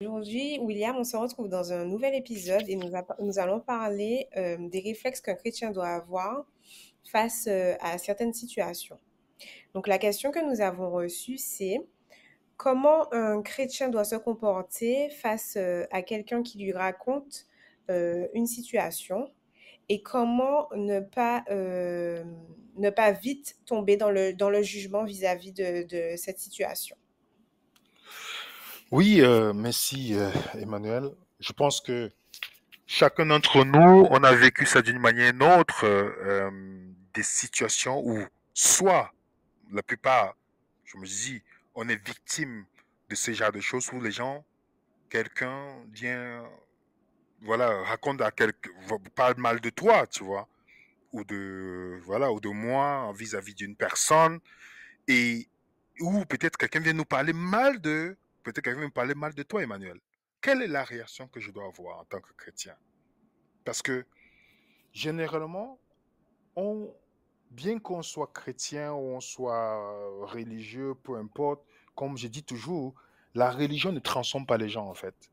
Aujourd'hui, William, on se retrouve dans un nouvel épisode et nous, allons parler euh, des réflexes qu'un chrétien doit avoir face euh, à certaines situations. Donc la question que nous avons reçue, c'est comment un chrétien doit se comporter face euh, à quelqu'un qui lui raconte une situation et comment ne pas, ne pas vite tomber dans le, dans le jugement vis-à-vis de cette situation. Oui, euh, merci euh, Emmanuel. Je pense que chacun d'entre nous, on a vécu ça d'une manière ou d'une autre, euh, des situations où soit, la plupart, je me dis, on est victime de ce genre de choses où les gens, quelqu'un vient, voilà, raconte à quelqu'un, parle mal de toi, tu vois, ou de, voilà, ou de moi vis-à-vis d'une personne, et ou peut-être quelqu'un vient nous parler mal de Peut-être quelqu'un me parler mal de toi, Emmanuel. Quelle est la réaction que je dois avoir en tant que chrétien? Parce que généralement, on, bien qu'on soit chrétien ou on soit religieux, peu importe, comme je dis toujours, la religion ne transforme pas les gens en fait.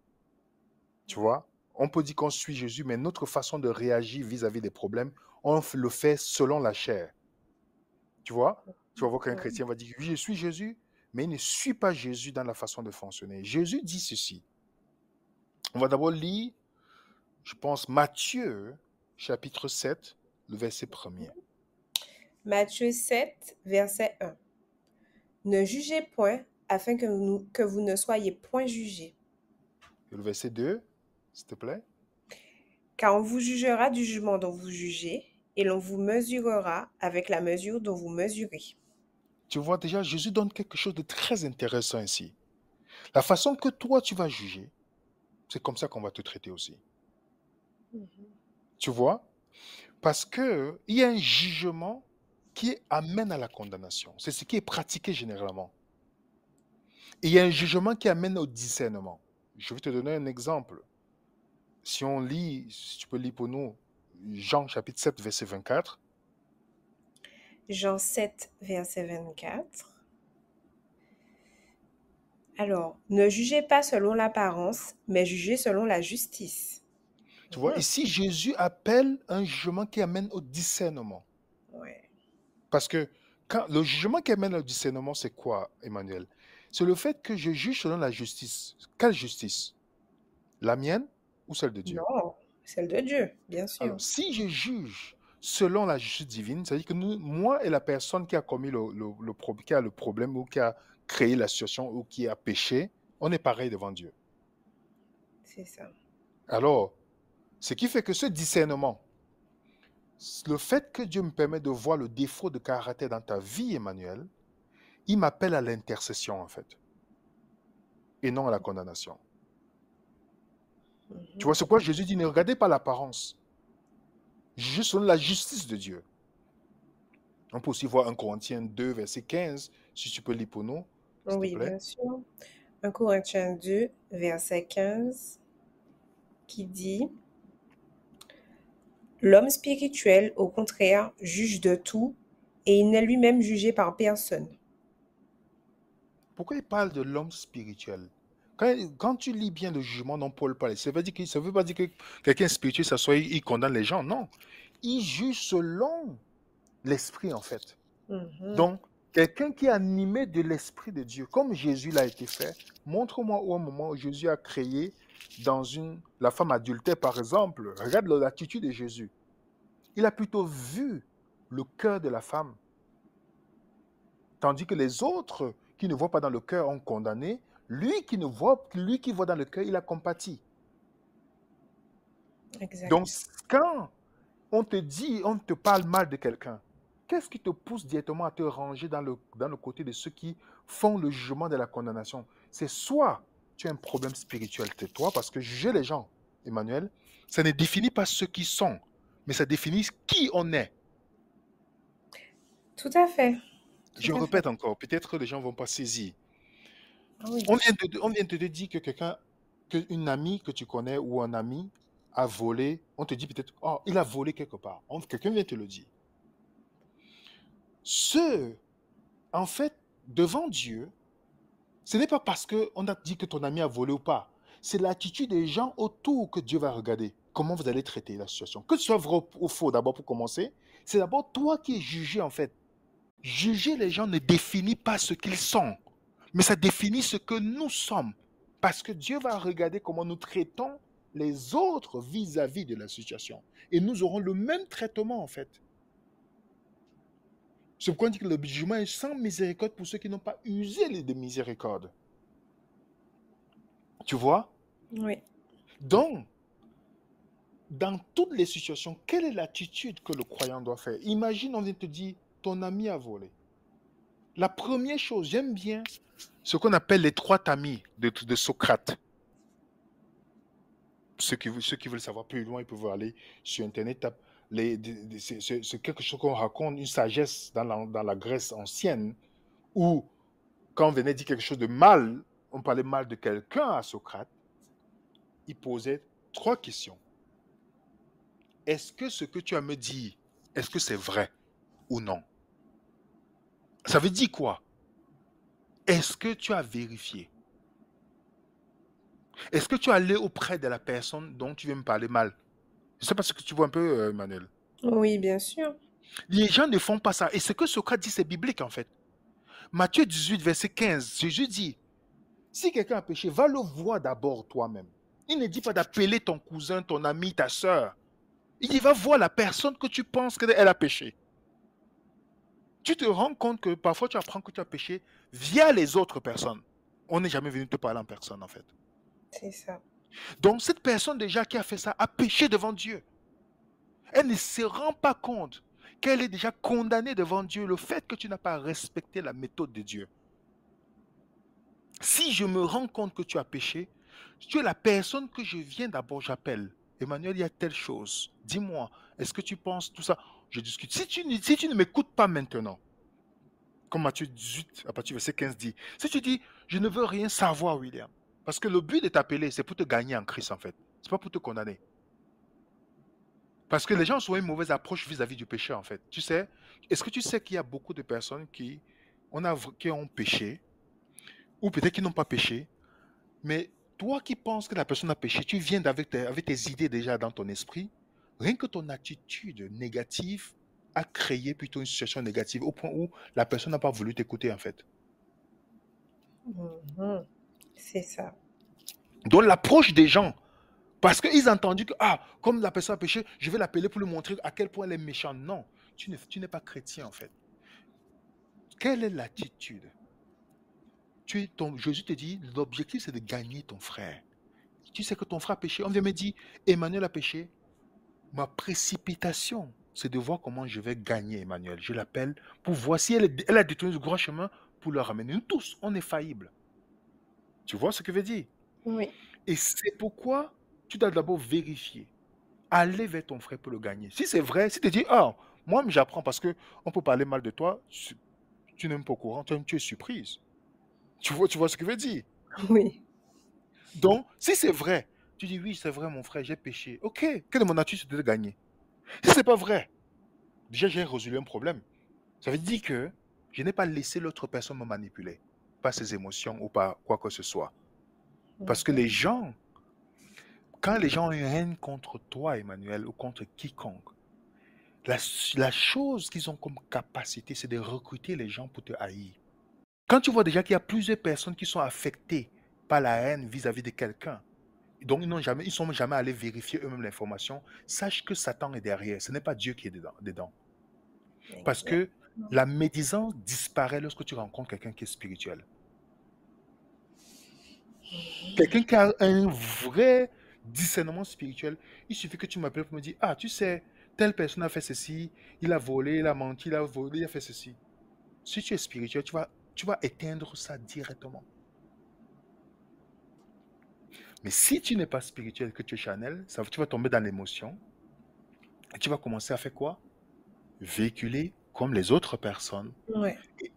Tu vois? On peut dire qu'on suit Jésus, mais notre façon de réagir vis-à-vis des problèmes, on le fait selon la chair. Tu vois? Tu vas voir qu'un chrétien va dire, oui, je suis Jésus, mais il ne suit pas Jésus dans la façon de fonctionner. Jésus dit ceci. On va d'abord lire, je pense, Matthieu, chapitre 7, le verset 1er. Matthieu 7, verset 1. Ne jugez point afin que vous, que vous ne soyez point jugés. le verset 2, s'il te plaît. Car on vous jugera du jugement dont vous jugez, et l'on vous mesurera avec la mesure dont vous mesurez. Tu vois déjà, Jésus donne quelque chose de très intéressant ici. La façon que toi tu vas juger, c'est comme ça qu'on va te traiter aussi. Mhm. Tu vois? Parce qu'il y a un jugement qui amène à la condamnation. C'est ce qui est pratiqué généralement. il y a un jugement qui amène au discernement. Je vais te donner un exemple. Si on lit, si tu peux lire pour nous, Jean chapitre 7, verset 24, Jean 7, verset 24. Alors, ne jugez pas selon l'apparence, mais jugez selon la justice. Tu vois, ici, Jésus appelle un jugement qui amène au discernement. Ouais. Parce que quand, le jugement qui amène au discernement, c'est quoi, Emmanuel? C'est le fait que je juge selon la justice. Quelle justice? La mienne ou celle de Dieu? Non, celle de Dieu, bien sûr. Alors, si je juge selon la justice divine, c'est-à-dire que nous, moi et la personne qui a commis le, le, qui a le problème ou qui a créé la situation ou qui a péché, on est pareil devant Dieu. C'est ça. Alors, ce qui fait que ce discernement, le fait que Dieu me permet de voir le défaut de caractère dans ta vie, Emmanuel, il m'appelle à l'intercession en fait, et non à la condamnation. Tu vois, c'est quoi Jésus dit, ne regardez pas l'apparence, juste selon la justice de Dieu. On peut aussi voir 1 Corinthiens 2, verset 15, si tu peux lire pour nous. Oui, bien sûr. 1 Corinthiens 2, verset 15, qui dit L'homme spirituel, au contraire, juge de tout et il n'est lui-même jugé par personne. Pourquoi il parle de l'homme spirituel? Quand, tu lis bien le jugement dont Paul parle, ça veut, dire que, ça veut pas dire que quelqu'un spirituel, ça soit, il condamne les gens. Non. Il juge selon l'esprit, en fait. Mm-hmm. Donc, quelqu'un qui est animé de l'esprit de Dieu, comme Jésus l'a été fait, montre-moi un moment où Jésus a créé dans une, la femme adultère, par exemple. Regarde l'attitude de Jésus. Il a plutôt vu le cœur de la femme. Tandis que les autres qui ne voient pas dans le cœur ont condamné, lui qui ne voit, lui qui voit dans le cœur, il a compati. Donc, quand on te dit, on te parle mal de quelqu'un, qu'est-ce qui te pousse directement à te ranger dans le, dans le côté de ceux qui font le jugement de la condamnation? C'est soit tu as un problème spirituel, de toi, parce que juger les gens, Emmanuel, ça ne définit pas ce qu'ils sont, mais ça définit qui on est. Tout à fait. Je répète encore, peut-être que les gens ne vont pas saisir. Ah on, vient de, te dire que quelqu'un, qu'une amie que tu connais ou un ami a volé. On te dit peut-être, oh, il a volé quelque part. Quelqu'un vient te le dire. Ce, en fait, devant Dieu, ce n'est pas parce qu'on a dit que ton ami a volé ou pas. c'est l'attitude des gens autour que Dieu va regarder. Comment vous allez traiter la situation. Que ce soit vrai ou faux, d'abord pour commencer, c'est d'abord toi qui es jugé en fait. Juger les gens ne définit pas ce qu'ils sont, mais ça définit ce que nous sommes. Parce que Dieu va regarder comment nous traitons les autres vis-à-vis de la situation. Et nous aurons le même traitement en fait. C'est pourquoi on dit que le jugement est sans miséricorde pour ceux qui n'ont pas usé les de miséricorde. Tu vois? Oui. Donc, dans toutes les situations, quelle est l'attitude que le croyant doit faire? Imagine, on vient te dire, ton ami a volé. La première chose, j'aime bien ce qu'on appelle les trois tamis de, Socrate. Ceux qui, ceux qui veulent savoir plus loin, ils peuvent aller sur Internet. C'est quelque chose qu'on raconte, une sagesse dans la Grèce ancienne, où quand on venait dire quelque chose de mal, on parlait mal de quelqu'un à Socrate, il posait trois questions. Est-ce que ce que tu as me dit, est-ce que c'est vrai ou non? Ça veut dire quoi? Est-ce que tu as vérifié? Est-ce que tu es allé auprès de la personne dont tu veux me parler mal? Je sais pas ce que tu vois un peu, euh, Emmanuel. Oui, bien sûr. Les gens ne font pas ça. Et ce que Socrate dit, c'est biblique en fait. Matthieu 18, verset 15, Jésus dit, si quelqu'un a péché, va le voir d'abord toi-même. Il ne dit pas d'appeler ton cousin, ton ami, ta soeur. Il dit va voir la personne que tu penses qu'elle a péché. Tu te rends compte que parfois tu apprends que tu as péché via les autres personnes. On n'est jamais venu te parler en personne en fait. C'est ça. Donc cette personne déjà qui a fait ça a péché devant Dieu. Elle ne se rend pas compte qu'elle est déjà condamnée devant Dieu le fait que tu n'as pas respecté la méthode de Dieu. Si je me rends compte que tu as péché, tu es la personne que je viens d'abord, j'appelle. Emmanuel, il y a telle chose. Dis-moi, est-ce que tu penses tout ça? Je discute. Si tu, si tu ne m'écoutes pas maintenant, comme Matthieu 18, à partir du verset 15 dit, si tu dis, je ne veux rien savoir, William, parce que le but de t'appeler, c'est pour te gagner en Christ, en fait. C'est pas pour te condamner. Parce que les gens ont une mauvaise approche vis-à-vis du péché, en fait. Tu sais, est-ce que tu sais qu'il y a beaucoup de personnes qui, ont péché, ou peut-être qui n'ont pas péché, mais toi qui penses que la personne a péché, tu viens avec avec tes idées déjà dans ton esprit, rien que ton attitude négative a créé plutôt une situation négative au point où la personne n'a pas voulu t'écouter en fait. Mhm. C'est ça. Donc l'approche des gens, parce qu'ils ont entendu que, ah, comme la personne a péché, je vais l'appeler pour lui montrer à quel point elle est méchante. Non, tu n'es pas chrétien en fait. Quelle est l'attitude? Tu ton, Jésus te dit, l'objectif c'est de gagner ton frère. Tu sais que ton frère a péché. On vient me dire, Emmanuel a péché. Ma précipitation, c'est de voir comment je vais gagner Emmanuel. Je l'appelle pour voir si elle, elle a détourné le grand chemin pour le ramener. Nous tous, on est faillibles. Tu vois ce que je veux dire? Oui. Et c'est pourquoi tu dois d'abord vérifier. Aller vers ton frère pour le gagner. Si c'est vrai, si tu dis, ah, moi j'apprends parce que on peut parler mal de toi, tu n'es pas au courant, tu es surprise. Tu vois, tu vois ce que je veux dire? Oui. Donc, si c'est vrai, tu dis oui, c'est vrai, mon frère, j'ai péché. Ok, quelle est mon nature de gagner? Si c'est pas vrai, déjà j'ai résolu un problème. Ça veut dire que je n'ai pas laissé l'autre personne me manipuler, pas ses émotions ou pas quoi que ce soit. Parce que les gens, quand les gens ont une haine contre toi, Emmanuel, ou contre quiconque, la, la chose qu'ils ont comme capacité, c'est de recruter les gens pour te haïr. Quand tu vois déjà qu'il y a plusieurs personnes qui sont affectées par la haine vis-à-vis de quelqu'un, donc ils n'ont jamais, ils sont jamais allés vérifier eux-mêmes l'information, sache que Satan est derrière. Ce n'est pas Dieu qui est dedans. dedans. Parce que la médisance disparaît lorsque tu rencontres quelqu'un qui est spirituel. Quelqu'un qui a un vrai discernement spirituel, il suffit que tu m'appelles pour me dire, ah, tu sais, telle personne a fait ceci, il a volé, il a menti, il a volé, il a fait ceci. Si tu es spirituel, tu vas tu vas éteindre ça directement. Mais si tu n'es pas spirituel, que tu es Chanel, ça, tu vas tomber dans l'émotion. Et tu vas commencer à faire quoi? Véhiculer comme les autres personnes.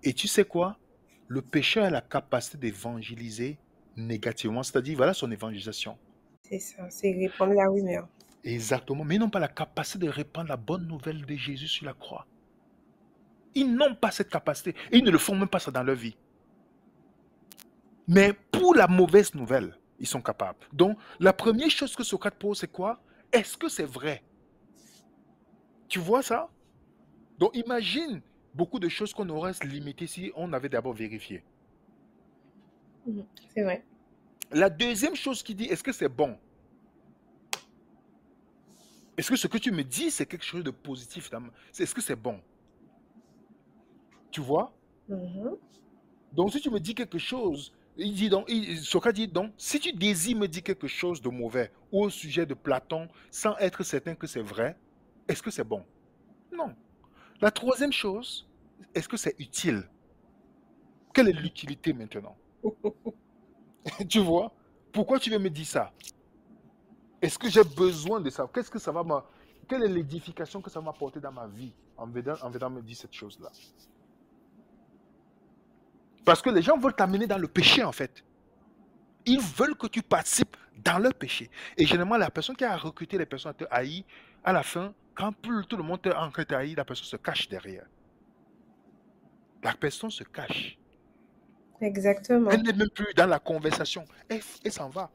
Et, tu sais quoi? Le pécheur a la capacité d'évangéliser négativement, c'est-à-dire, voilà son évangélisation. C'est ça, c'est répandre la rumeur. Exactement, mais ils n'ont pas la capacité de répandre la bonne nouvelle de Jésus sur la croix. Ils n'ont pas cette capacité. ils ne le font même pas ça dans leur vie. Mais pour la mauvaise nouvelle, ils sont capables. Donc, la première chose que Socrate pose, c'est quoi? Est-ce que c'est vrai? Tu vois ça? Donc, imagine beaucoup de choses qu'on aurait limitées si on avait d'abord vérifié. Mhm. C'est vrai. La deuxième chose qu'il dit, est-ce que c'est bon? Est-ce que ce que tu me dis, c'est quelque chose de positif Est-ce que c'est bon? Tu vois? Mhm. Donc, si tu me dis quelque chose, il dit donc, il, dit donc, si tu désires me dire quelque chose de mauvais ou au sujet de Platon sans être certain que c'est vrai, est-ce que c'est bon? Non. La troisième chose, est-ce que c'est utile? Quelle est l'utilité maintenant? Tu vois? Pourquoi tu veux me dire ça? Est-ce que j'ai besoin de ça Qu'est-ce que ça va. Quelle est l'édification que ça va m'apporter dans ma vie en venant, en venant me dire cette chose-là? Parce que les gens veulent t'amener dans le péché, en fait. Ils veulent que tu participes dans leur péché. Et généralement, la personne qui a recruté les personnes à te haïr, à la fin, quand tout le monde est en train de haïr, la personne se cache derrière. La personne se cache. Exactement. Elle n'est même plus dans la conversation. Elle, elle s'en va.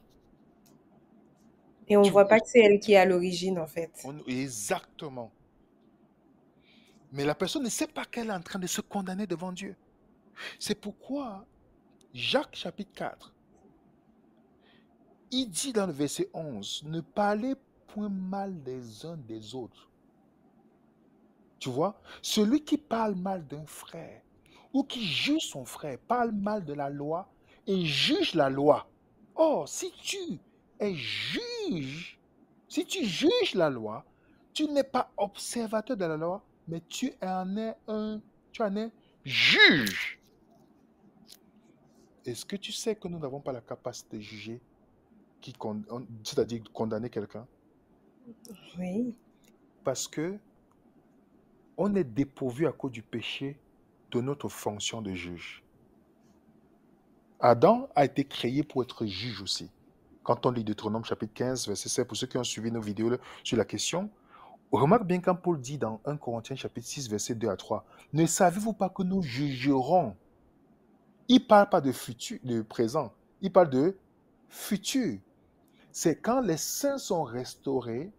Et on Tu voit pas que c'est elle qui est à l'origine, en fait. On- exactement. Mais la personne ne sait pas qu'elle est en train de se condamner devant Dieu. C'est pourquoi Jacques chapitre 4, il dit dans le verset 11, ne parlez point mal des uns des autres. Tu vois, celui qui parle mal d'un frère ou qui juge son frère parle mal de la loi et juge la loi. Or, si tu es juge, si tu juges la loi, tu n'es pas observateur de la loi, mais tu en es un, tu en es juge. Est-ce que tu sais que nous n'avons pas la capacité de juger, con- c'est-à-dire de condamner quelqu'un, Oui. parce que on est dépourvu à cause du péché de notre fonction de juge. Adam a été créé pour être juge aussi. Quand on lit Deutéronome chapitre 15, verset 7, pour ceux qui ont suivi nos vidéos sur la question, remarque bien quand Paul dit dans 1 Corinthiens chapitre 6, verset 2 à 3, ne savez-vous pas que nous jugerons Il ne parle pas de futur, de présent, il parle de futur. C'est quand les saints sont restaurés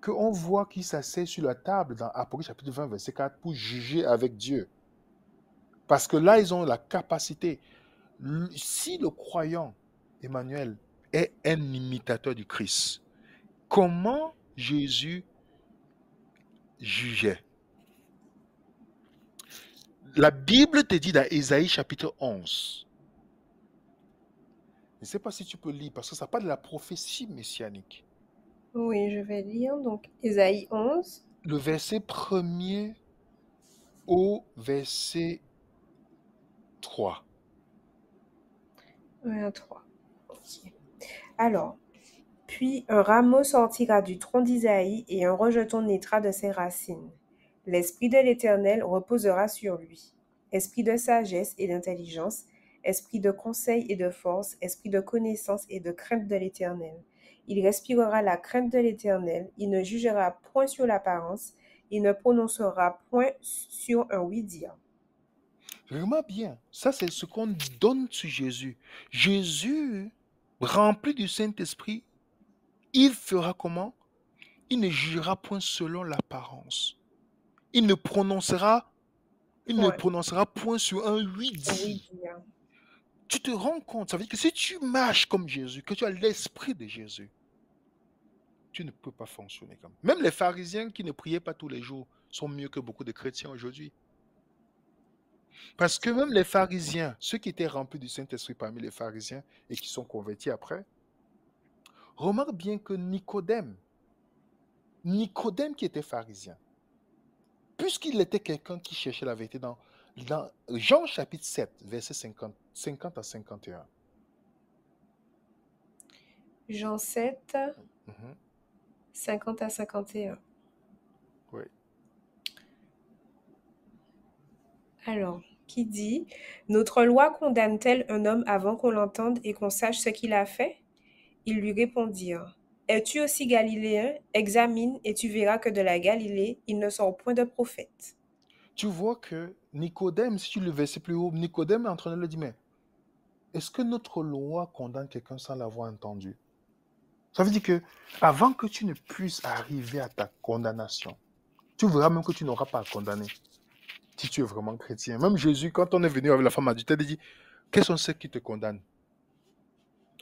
qu'on voit qu'ils s'asseyent sur la table dans Apocalypse chapitre 20, verset 4 pour juger avec Dieu. Parce que là, ils ont la capacité. Si le croyant, Emmanuel, est un imitateur du Christ, comment Jésus jugeait? La Bible te dit dans Ésaïe chapitre 11. Je ne sais pas si tu peux lire, parce que ça parle de la prophétie messianique. Oui, je vais lire. Donc, Ésaïe 11. Le verset premier au verset 3. 1 à 3. Ok. Alors, puis un rameau sortira du tronc d'Isaïe et un rejeton naîtra de ses racines. L'Esprit de l'Éternel reposera sur lui. Esprit de sagesse et d'intelligence, esprit de conseil et de force, esprit de connaissance et de crainte de l'Éternel. Il respirera la crainte de l'Éternel, il ne jugera point sur l'apparence, il ne prononcera point sur un oui-dire. Remarque bien, ça c'est ce qu'on donne sur Jésus. Jésus, rempli du Saint-Esprit, il fera comment? Il ne jugera point selon l'apparence. Il ne prononcera, il ne Ouais. prononcera point sur un Un oui-dire. oui-dire. Tu te rends compte, ça veut dire que si tu marches comme Jésus, que tu as l'esprit de Jésus, tu ne peux pas fonctionner comme. Même les pharisiens qui ne priaient pas tous les jours sont mieux que beaucoup de chrétiens aujourd'hui. Parce que même les pharisiens, ceux qui étaient remplis du Saint-Esprit parmi les pharisiens et qui sont convertis après, remarque bien que Nicodème, Nicodème qui était pharisien, puisqu'il était quelqu'un qui cherchait la vérité dans, dans Jean chapitre 7, verset 50, 50 à 51. Jean 7, Mhm. 50 à 51. Oui. Alors, qui dit Notre loi condamne-t-elle un homme avant qu'on l'entende et qu'on sache ce qu'il a fait? Ils lui répondirent Es-tu aussi galiléen? Examine et tu verras que de la Galilée, il ne sort point de prophète. Tu vois que Nicodème, si tu le verset plus haut, Nicodème est en train de le dire, mais est-ce que notre loi condamne quelqu'un sans l'avoir entendu? Ça veut dire que avant que tu ne puisses arriver à ta condamnation, tu verras même que tu n'auras pas à condamner si tu es vraiment chrétien. Même Jésus, quand on est venu avec la femme adulte, il dit Quels sont ceux qui te condamnent?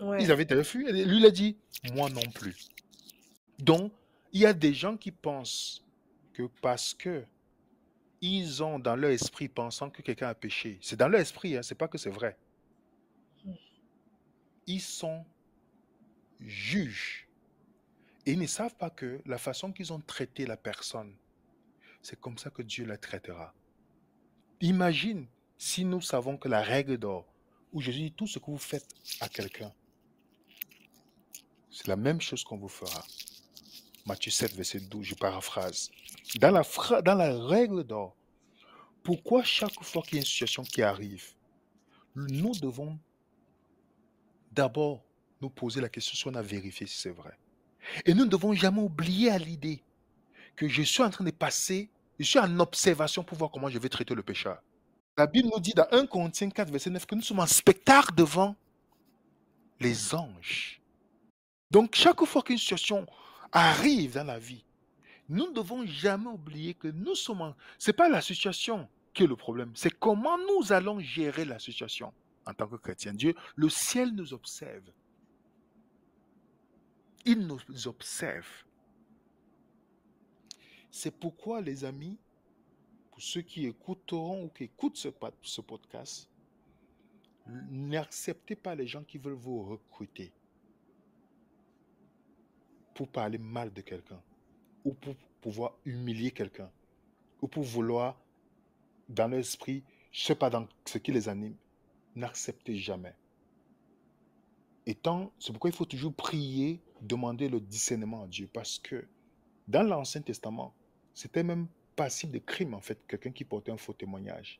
Ils avaient été fui. Lui, il a dit Moi non plus. Donc, il y a des gens qui pensent que parce que ils ont dans leur esprit pensant que quelqu'un a péché, c'est dans leur esprit, hein, c'est pas que c'est vrai. Ils sont juges. Et ils ne savent pas que la façon qu'ils ont traité la personne, c'est comme ça que Dieu la traitera. Imagine si nous savons que la règle d'or, où Jésus dit tout ce que vous faites à quelqu'un, c'est la même chose qu'on vous fera. Matthieu 7, verset 12, je paraphrase. Dans la, règle d'or, pourquoi chaque fois qu'il y a une situation qui arrive, nous devons d'abord nous poser la question si on a vérifié si c'est vrai. Et nous ne devons jamais oublier à l'idée que je suis en train de passer, je suis en observation pour voir comment je vais traiter le pécheur. La Bible nous dit dans 1 Corinthiens 4, verset 9 que nous sommes en spectacle devant les anges. Donc chaque fois qu'une situation arrive dans la vie, nous ne devons jamais oublier que nous sommes Ce n'est pas la situation qui est le problème, c'est comment nous allons gérer la situation en tant que chrétien. Dieu, le ciel nous observe. Il nous observe. C'est pourquoi, les amis, pour ceux qui écouteront ou qui écoutent ce, ce podcast, n'acceptez pas les gens qui veulent vous recruter pour parler mal de quelqu'un, ou pour pouvoir humilier quelqu'un, ou pour vouloir, dans l'esprit, je ne sais pas dans ce qui les anime, n'acceptez jamais. Et c'est pourquoi il faut toujours prier, demander le discernement à Dieu, parce que dans l'Ancien Testament, c'était même passible de crime, en fait, quelqu'un qui portait un faux témoignage.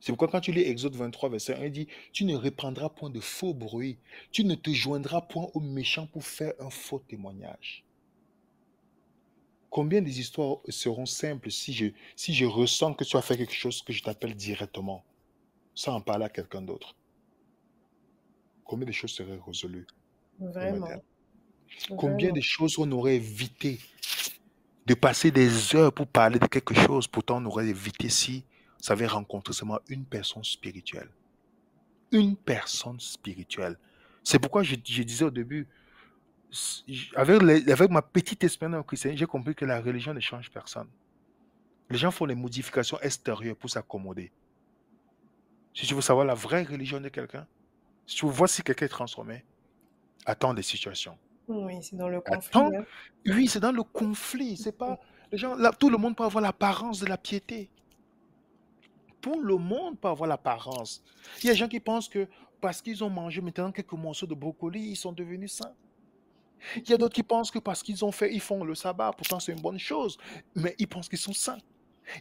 C'est pourquoi quand tu lis Exode 23, verset 1, il dit, tu ne répandras point de faux bruit, tu ne te joindras point aux méchants pour faire un faux témoignage. Combien des histoires seront simples si je, si je ressens que tu as fait quelque chose que je t'appelle directement, sans en parler à quelqu'un d'autre? Combien de choses seraient résolues Vraiment. Combien de choses on aurait évité de passer des heures pour parler de quelque chose, pourtant on aurait évité si savez rencontrer seulement une personne spirituelle. Une personne spirituelle. C'est pourquoi je, disais au début, avec, avec ma petite expérience en christianisme, j'ai compris que la religion ne change personne. Les gens font les modifications extérieures pour s'accommoder. Si tu veux savoir la vraie religion de quelqu'un, si tu veux voir si quelqu'un est transformé, attends des situations. Oui, c'est dans le conflit. Hein. Oui, c'est dans le conflit. C'est pas les gens. Là, tout le monde peut avoir l'apparence de la piété. Tout le monde peut avoir l'apparence. Il y a des gens qui pensent que parce qu'ils ont mangé maintenant quelques morceaux de brocoli, ils sont devenus saints. Il y a d'autres qui pensent que parce qu'ils ont fait, ils font le sabbat, pourtant c'est une bonne chose, mais ils pensent qu'ils sont saints.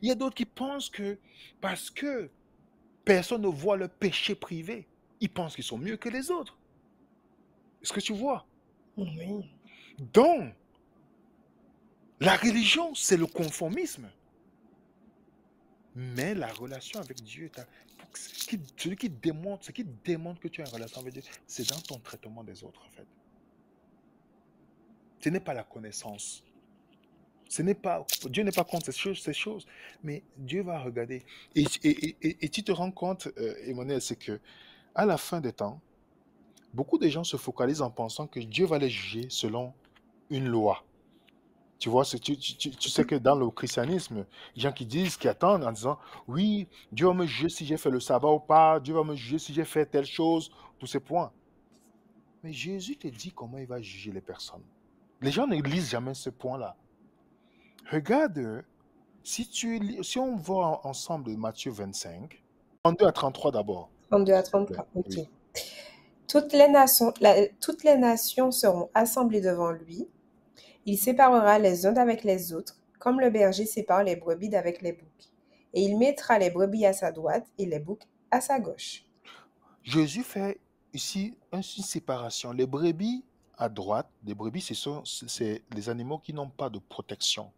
Il y a d'autres qui pensent que parce que personne ne voit le péché privé, ils pensent qu'ils sont mieux que les autres. Est-ce que tu vois? Oui. Donc, la religion, c'est le conformisme. Mais la relation avec Dieu, celui qui démontre, ce qui démontre que tu as une relation avec Dieu, c'est dans ton traitement des autres, en fait. Ce n'est pas la connaissance. Ce n'est pas, Dieu n'est pas contre ces choses, ces choses, mais Dieu va regarder. Et, et, tu te rends compte, euh, Emmanuel, c'est que à la fin des temps, beaucoup de gens se focalisent en pensant que Dieu va les juger selon une loi. Tu vois, tu, tu, sais que dans le christianisme, les gens qui disent, qui attendent en disant, oui, Dieu va me juger si j'ai fait le sabbat ou pas, Dieu va me juger si j'ai fait telle chose, tous ces points. Mais Jésus te dit comment il va juger les personnes. Les gens ne lisent jamais ce point-là. Regarde, si, tu, si on voit ensemble Matthieu 25, 32 à 33 d'abord. 32 à 33, ok. Toutes, les nations, toutes les nations seront assemblées devant lui il séparera les uns d'avec les autres, comme le berger sépare les brebis d'avec les boucs. Et il mettra les brebis à sa droite et les boucs à sa gauche. Jésus fait ici une séparation. Les brebis à droite, les brebis, ce sont c'est les animaux qui n'ont pas de protection.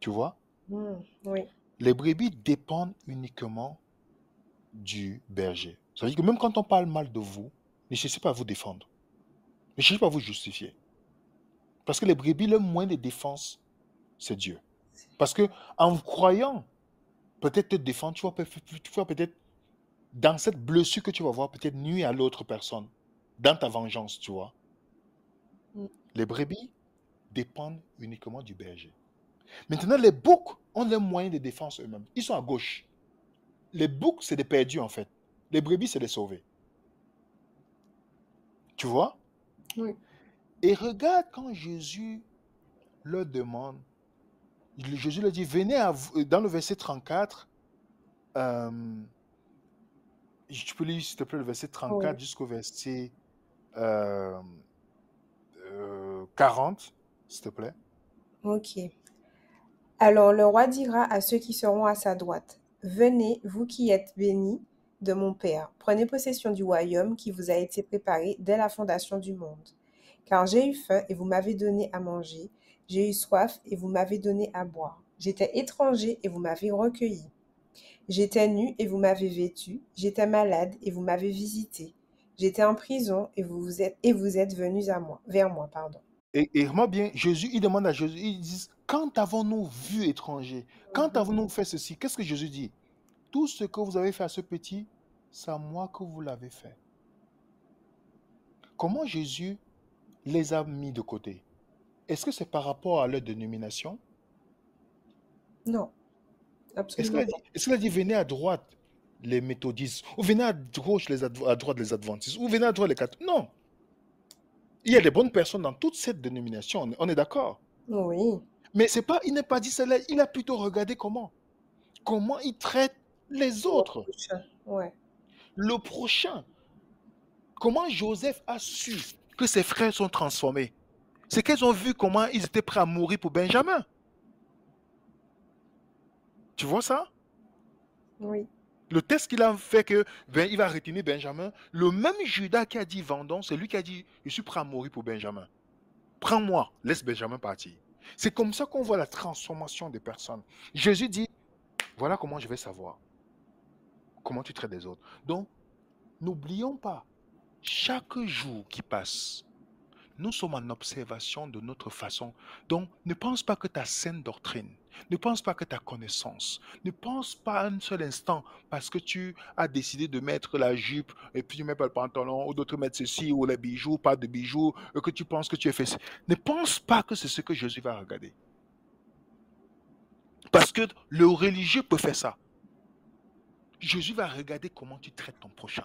Tu vois? Mmh, Oui. Les brebis dépendent uniquement du berger. Ça veut dire que même quand on parle mal de vous, ne cherchez pas à vous défendre. Ne cherchez pas à vous justifier. Parce que les brebis, le moins de défense, c'est Dieu. Parce que en croyant peut-être te défendre, tu vas peut-être, dans cette blessure que tu vas voir, peut-être nuire à l'autre personne, dans ta vengeance, tu vois. Mm. Les brebis dépendent uniquement du berger. Maintenant, les boucs ont les moyens de défense eux-mêmes. Ils sont à gauche. Les boucs, c'est des perdus, en fait. Les brebis, c'est des sauvés. Tu vois? Oui. Et regarde quand Jésus leur demande, Jésus leur dit, venez à vous, dans le verset 34, euh, tu peux lire s'il te plaît le verset 34 jusqu'au verset euh, euh, 40, s'il te plaît. Ok. Alors le roi dira à ceux qui seront à sa droite, Venez, vous qui êtes bénis de mon Père, prenez possession du royaume qui vous a été préparé dès la fondation du monde. Car j'ai eu faim et vous m'avez donné à manger, j'ai eu soif et vous m'avez donné à boire. J'étais étranger et vous m'avez recueilli. J'étais nu et vous m'avez vêtu, j'étais malade et vous m'avez visité. J'étais en prison et vous, vous êtes, et vous êtes venus à moi, vers moi. Pardon. Et, et moi bien, Jésus, il demande à Jésus, il dit, quand avons-nous vu étranger Quand avons-nous fait ceci? Qu'est-ce que Jésus dit? Tout ce que vous avez fait à ce petit, c'est à moi que vous l'avez fait. Comment Jésus les a mis de côté Est-ce que c'est par rapport à leur dénomination? Non, Est-ce qu'il a dit, pas. est-ce qu'il a dit venez à droite les méthodistes, ou venez à gauche les à droite les adventistes, ou venez à droite les catholiques? Non. Il y a des bonnes personnes dans toute cette dénomination, on est, d'accord? Oui, Mais c'est pas, il n'est pas dit cela, il a plutôt regardé comment? Comment il traite les au autres, prochain. Ouais. le prochain. Comment Joseph a su que ses frères sont transformés C'est qu'ils ont vu comment ils étaient prêts à mourir pour Benjamin. Tu vois ça? Oui, Le test qu'il a fait que ben, il va retenir Benjamin, le même Judas qui a dit vendons, c'est lui qui a dit je suis prêt à mourir pour Benjamin. Prends-moi, laisse Benjamin partir. C'est comme ça qu'on voit la transformation des personnes. Jésus dit voilà comment je vais savoir comment tu traites les autres. Donc, n'oublions pas, chaque jour qui passe, nous sommes en observation de notre façon. Donc, ne pense pas que ta saine doctrine, ne pense pas que ta connaissance, ne pense pas un seul instant parce que tu as décidé de mettre la jupe et puis tu mets pas le pantalon ou d'autres mettent ceci ou les bijoux, pas de bijoux, que tu penses que tu es fait. Ne pense pas que c'est ce que Jésus va regarder. Parce que le religieux peut faire ça. Jésus va regarder comment tu traites ton prochain.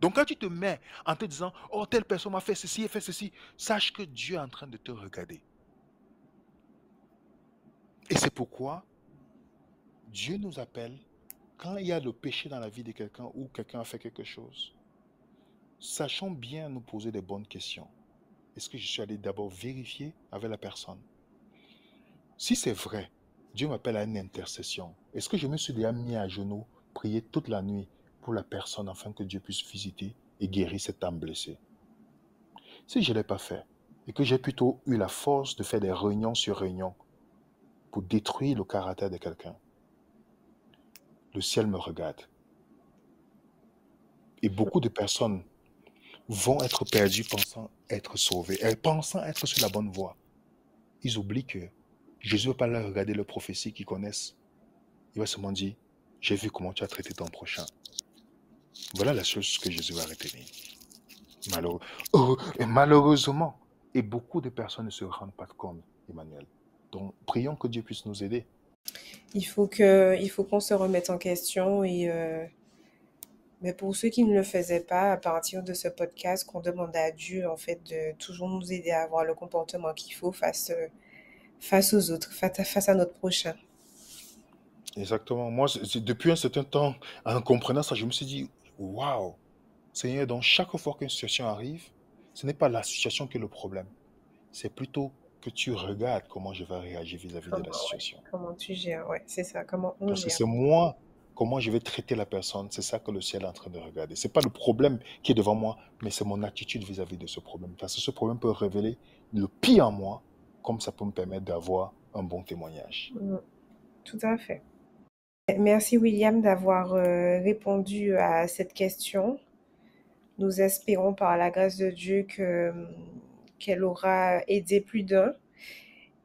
Donc quand tu te mets en te disant, oh, telle personne m'a fait ceci et fait ceci, sache que Dieu est en train de te regarder. Et c'est pourquoi Dieu nous appelle, quand il y a le péché dans la vie de quelqu'un ou quelqu'un a fait quelque chose, sachons bien nous poser des bonnes questions. Est-ce que je suis allé d'abord vérifier avec la personne? Si c'est vrai, Dieu m'appelle à une intercession. Est-ce que je me suis déjà mis à genoux, prier toute la nuit pour la personne afin que Dieu puisse visiter et guérir cette âme blessée Si je ne l'ai pas fait et que j'ai plutôt eu la force de faire des réunions sur réunions pour détruire le caractère de quelqu'un, le ciel me regarde. Et beaucoup de personnes vont être perdues pensant être sauvées, et pensant être sur la bonne voie. Ils oublient que Jésus ne va pas leur regarder leurs prophéties qu'ils connaissent. Il va seulement dire, j'ai vu comment tu as traité ton prochain. Voilà la chose que Jésus va retenir. Malheureux. Oh, et malheureusement, et beaucoup de personnes ne se rendent pas compte, Emmanuel. Donc, prions que Dieu puisse nous aider. il faut que, il faut qu'on se remette en question et euh, mais pour ceux qui ne le faisaient pas, à partir de ce podcast, qu'on demande à Dieu en fait de toujours nous aider à avoir le comportement qu'il faut face, face aux autres, face à, notre prochain. Exactement. Moi, depuis un certain temps, en comprenant ça, je me suis dit, waouh, Seigneur, donc chaque fois qu'une situation arrive, ce n'est pas la situation qui est le problème. C'est plutôt que tu regardes comment je vais réagir vis-à-vis de la ouais, situation. comment tu gères, ouais, c'est ça, comment on Parce que c'est moi, comment je vais traiter la personne, c'est ça que le ciel est en train de regarder. C'est pas le problème qui est devant moi, mais c'est mon attitude vis-à-vis de ce problème. Parce que ce problème peut révéler le pire en moi, comme ça peut me permettre d'avoir un bon témoignage. Mm, Tout à fait. Merci William d'avoir euh, répondu à cette question. Nous espérons par la grâce de Dieu que, qu'elle aura aidé plus d'un.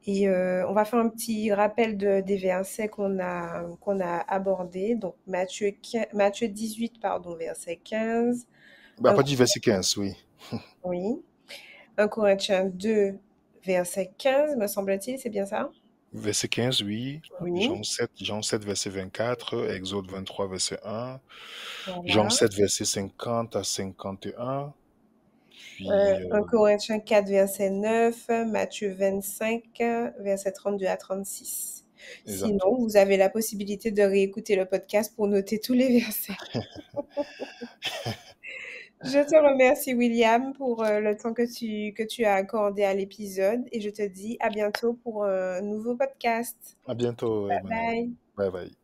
Et euh, on va faire un petit rappel de, des versets qu'on a, qu'on a abordés. Donc Matthieu, 15 Matthieu 18, pardon, verset 15. Bah, pas du verset 15, oui. oui. 1 Corinthiens 2, verset 15, me semble-t-il, c'est bien ça? Verset 15, oui. Oui. Jean 7, Jean 7, verset 24. Exode 23, verset 1. Voilà. Jean 7, verset 50 à 51. Puis, Euh, euh, 1 Corinthiens 4, verset 9, Matthieu 25, verset 32 à 36. exact. Sinon, vous avez la possibilité de réécouter le podcast pour noter tous les versets. Je te remercie, William, pour euh, le temps que tu, que tu as accordé à l'épisode et je te dis à bientôt pour un nouveau podcast. À bientôt, Bye Emmanuel. bye. Bye bye.